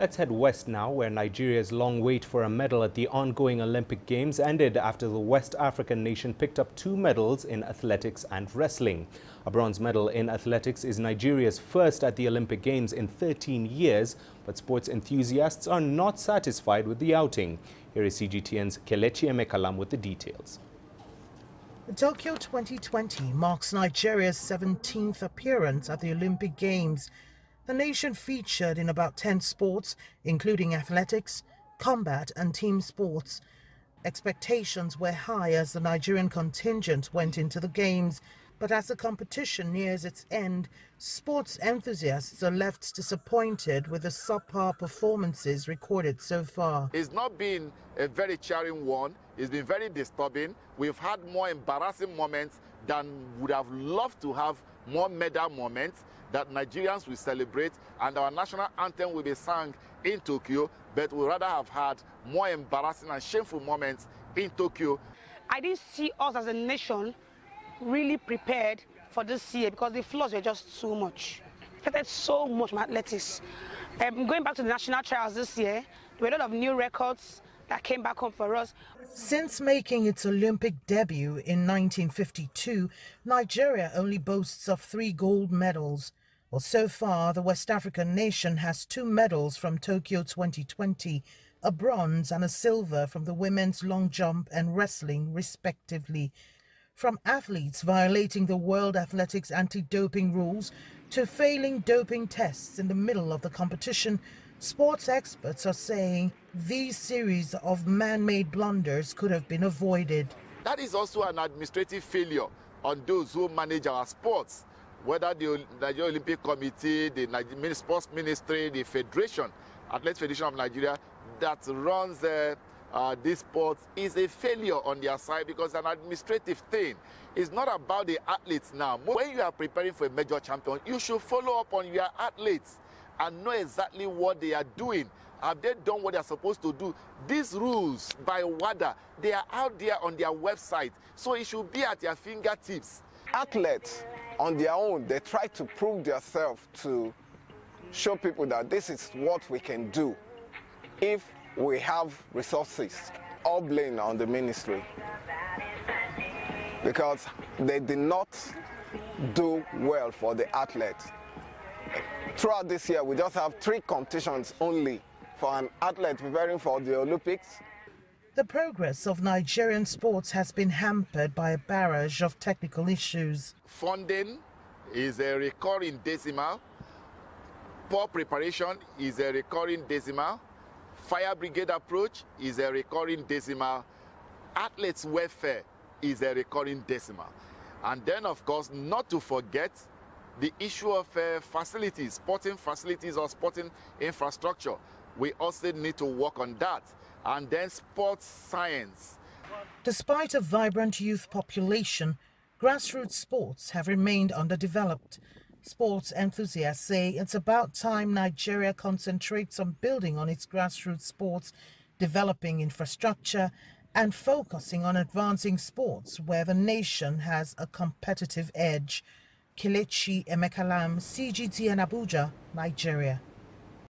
Let's head west now, where Nigeria's long wait for a medal at the ongoing Olympic Games ended after the West African nation picked up two medals in athletics and wrestling. A bronze medal in athletics is Nigeria's first at the Olympic Games in 13 years, but sports enthusiasts are not satisfied with the outing. Here is CGTN's Kelechi Emekalam with the details. Tokyo 2020 marks Nigeria's 17th appearance at the Olympic Games. The nation featured in about 10 sports, including athletics, combat, and team sports. Expectations were high as the Nigerian contingent went into the Games, but as the competition nears its end, sports enthusiasts are left disappointed with the subpar performances recorded so far. It's not been a very cheering one. It's been very disturbing. We've had more embarrassing moments than would have loved to have more medal moments that Nigerians will celebrate and our national anthem will be sung in Tokyo, but we rather have had more embarrassing and shameful moments in Tokyo. I didn't see us as a nation really prepared for this year because the flaws were just too much. Expected so much from athletics. Um, going back to the national trials this year, there were a lot of new records that came back home for us. Since making its Olympic debut in 1952, Nigeria only boasts of three gold medals. Well, so far, the West African nation has two medals from Tokyo 2020, a bronze and a silver from the women's long jump and wrestling, respectively. From athletes violating the World Athletics anti-doping rules to failing doping tests in the middle of the competition, sports experts are saying these series of man-made blunders could have been avoided. That is also an administrative failure on those who manage our sports, whether the Nigeria Olympic Committee, the Nigerian Sports Ministry, the Federation, Athletics Federation of Nigeria, that runs uh, uh, this sport is a failure on their side because an administrative thing. It's not about the athletes now. When you are preparing for a major champion, you should follow up on your athletes and know exactly what they are doing. Have they done what they are supposed to do? These rules by WADA, they are out there on their website, so it should be at your fingertips. Athletes, on their own, they try to prove themselves to show people that this is what we can do if we have resources, all blame on the ministry. Because they did not do well for the athletes. Throughout this year, we just have three competitions only for an athlete preparing for the Olympics. The progress of Nigerian sports has been hampered by a barrage of technical issues. Funding is a recurring decimal. Poor preparation is a recurring decimal. Fire brigade approach is a recurring decimal. Athletes welfare is a recurring decimal. And then, of course, not to forget the issue of uh, facilities, sporting facilities or sporting infrastructure. We also need to work on that. And then sports science. Despite a vibrant youth population, grassroots sports have remained underdeveloped. Sports enthusiasts say it's about time Nigeria concentrates on building on its grassroots sports, developing infrastructure, and focusing on advancing sports where the nation has a competitive edge. Kelechi Emekalam, CGTN Abuja, Nigeria.